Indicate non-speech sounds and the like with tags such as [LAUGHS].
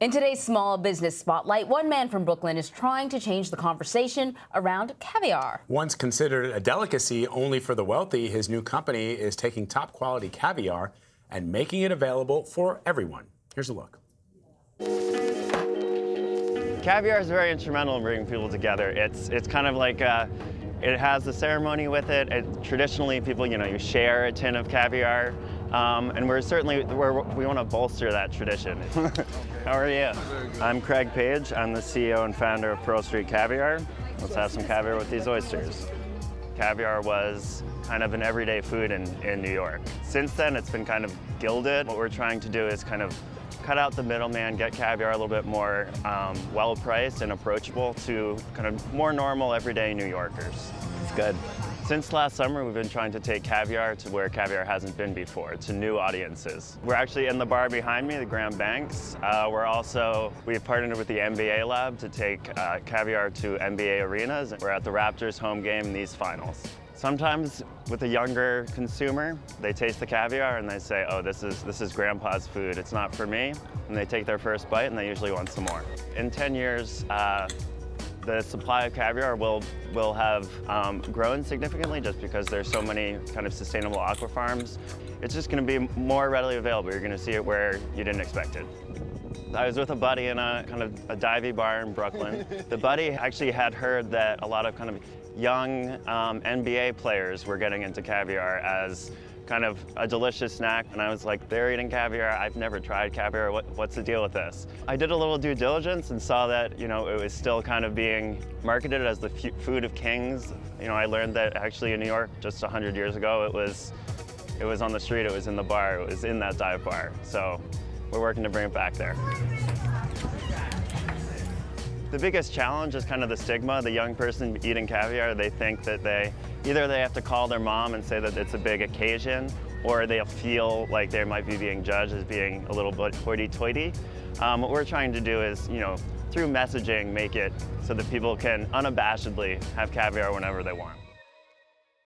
In today's small business spotlight, one man from Brooklyn is trying to change the conversation around caviar. Once considered a delicacy only for the wealthy, his new company is taking top quality caviar and making it available for everyone. Here's a look. Caviar is very instrumental in bringing people together. It's, it's kind of like uh, it has a ceremony with it. it. Traditionally, people, you know, you share a tin of caviar. Um, and we're certainly, we're, we want to bolster that tradition. [LAUGHS] How are you? I'm Craig Page. I'm the CEO and founder of Pearl Street Caviar. Let's have some caviar with these oysters. Caviar was kind of an everyday food in, in New York. Since then, it's been kind of gilded. What we're trying to do is kind of cut out the middleman, get caviar a little bit more um, well-priced and approachable to kind of more normal, everyday New Yorkers. It's good. Since last summer, we've been trying to take caviar to where caviar hasn't been before, to new audiences. We're actually in the bar behind me, the Grand Banks. Uh, we're also, we've partnered with the NBA Lab to take uh, caviar to NBA arenas. We're at the Raptors home game in these finals. Sometimes with a younger consumer, they taste the caviar and they say, oh, this is, this is grandpa's food, it's not for me. And they take their first bite and they usually want some more. In 10 years, uh, the supply of caviar will, will have um, grown significantly just because there's so many kind of sustainable aqua farms. It's just gonna be more readily available. You're gonna see it where you didn't expect it. I was with a buddy in a kind of a divey bar in Brooklyn. the [LAUGHS] buddy actually had heard that a lot of kind of young um, NBA players were getting into caviar as kind of a delicious snack. And I was like, they're eating caviar. I've never tried caviar. What, what's the deal with this? I did a little due diligence and saw that, you know, it was still kind of being marketed as the food of kings. You know, I learned that actually in New York just 100 years ago, it was, it was on the street, it was in the bar, it was in that dive bar. So we're working to bring it back there. The biggest challenge is kind of the stigma. The young person eating caviar, they think that they, either they have to call their mom and say that it's a big occasion, or they'll feel like they might be being judged as being a little bit hoity-toity. Um, what we're trying to do is, you know, through messaging, make it so that people can unabashedly have caviar whenever they want.